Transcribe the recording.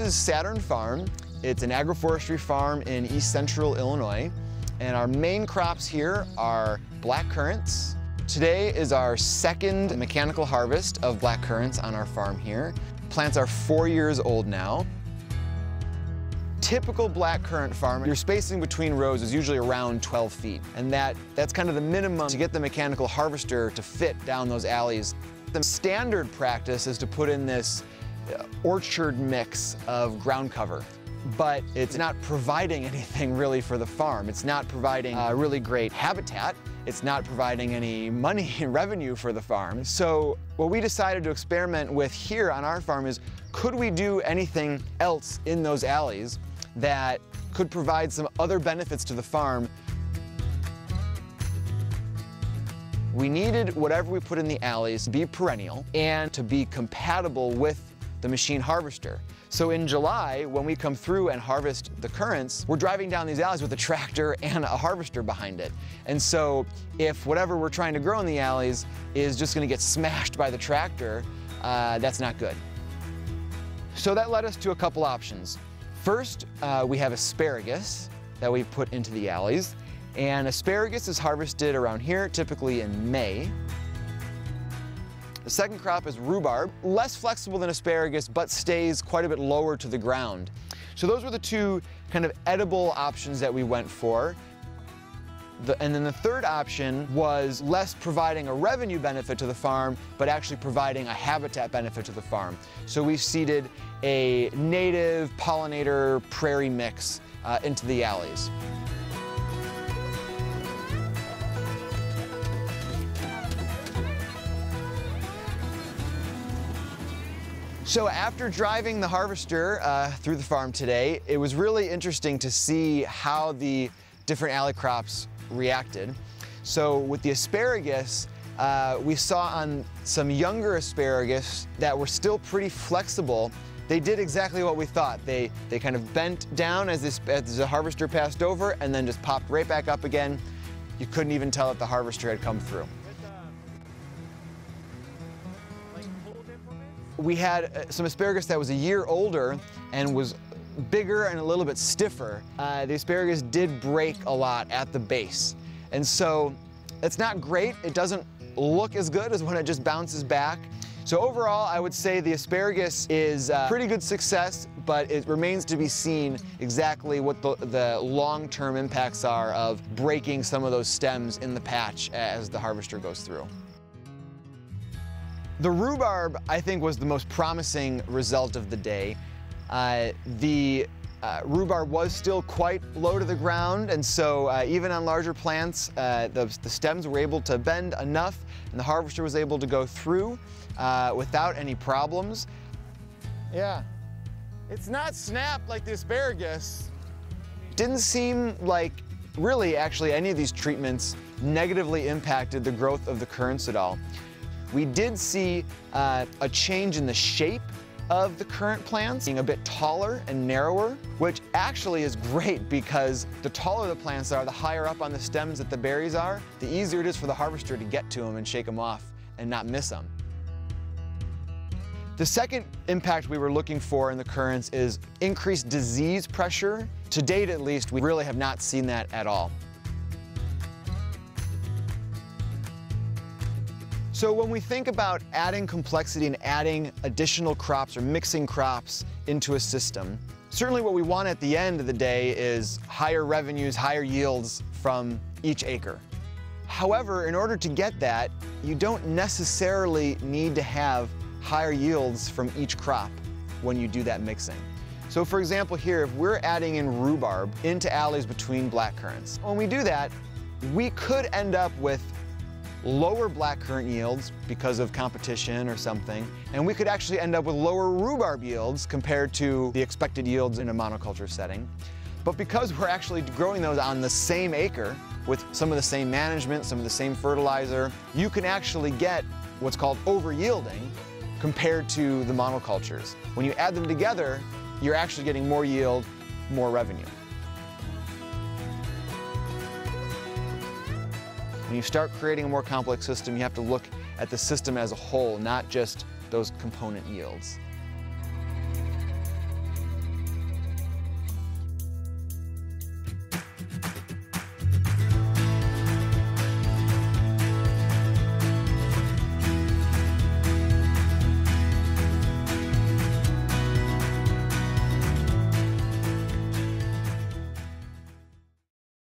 This is Saturn Farm. It's an agroforestry farm in east central Illinois. And our main crops here are black currants. Today is our second mechanical harvest of black currants on our farm here. Plants are four years old now. Typical black currant farm, your spacing between rows is usually around 12 feet. And that, that's kind of the minimum to get the mechanical harvester to fit down those alleys. The standard practice is to put in this orchard mix of ground cover but it's not providing anything really for the farm. It's not providing a really great habitat. It's not providing any money and revenue for the farm. So what we decided to experiment with here on our farm is could we do anything else in those alleys that could provide some other benefits to the farm We needed whatever we put in the alleys to be perennial and to be compatible with the machine harvester. So in July, when we come through and harvest the currants, we're driving down these alleys with a tractor and a harvester behind it. And so if whatever we're trying to grow in the alleys is just gonna get smashed by the tractor, uh, that's not good. So that led us to a couple options. First, uh, we have asparagus that we put into the alleys. And asparagus is harvested around here, typically in May. The second crop is rhubarb, less flexible than asparagus, but stays quite a bit lower to the ground. So those were the two kind of edible options that we went for. The, and then the third option was less providing a revenue benefit to the farm, but actually providing a habitat benefit to the farm. So we seeded a native pollinator prairie mix uh, into the alleys. So after driving the harvester uh, through the farm today, it was really interesting to see how the different alley crops reacted. So with the asparagus, uh, we saw on some younger asparagus that were still pretty flexible. They did exactly what we thought. They, they kind of bent down as, this, as the harvester passed over and then just popped right back up again. You couldn't even tell that the harvester had come through. We had uh, some asparagus that was a year older and was bigger and a little bit stiffer. Uh, the asparagus did break a lot at the base. And so it's not great. It doesn't look as good as when it just bounces back. So overall, I would say the asparagus is a pretty good success, but it remains to be seen exactly what the, the long-term impacts are of breaking some of those stems in the patch as the harvester goes through. The rhubarb, I think, was the most promising result of the day. Uh, the uh, rhubarb was still quite low to the ground, and so uh, even on larger plants, uh, the, the, stems were able to bend enough, and the harvester was able to go through uh, without any problems. Yeah, it's not snapped like the asparagus. Didn't seem like really actually any of these treatments negatively impacted the growth of the currants at all. We did see uh, a change in the shape of the currant plants being a bit taller and narrower, which actually is great because the taller the plants are, the higher up on the stems that the berries are, the easier it is for the harvester to get to them and shake them off and not miss them. The second impact we were looking for in the currants is increased disease pressure. To date at least, we really have not seen that at all. So when we think about adding complexity and adding additional crops or mixing crops into a system, certainly what we want at the end of the day is higher revenues, higher yields from each acre. However, in order to get that, you don't necessarily need to have higher yields from each crop when you do that mixing. So for example here, if we're adding in rhubarb into alleys between black currants, when we do that, we could end up with lower black currant yields because of competition or something, and we could actually end up with lower rhubarb yields compared to the expected yields in a monoculture setting. But because we're actually growing those on the same acre with some of the same management, some of the same fertilizer, you can actually get what's called over yielding compared to the monocultures. When you add them together, you're actually getting more yield, more revenue. When you start creating a more complex system, you have to look at the system as a whole, not just those component yields.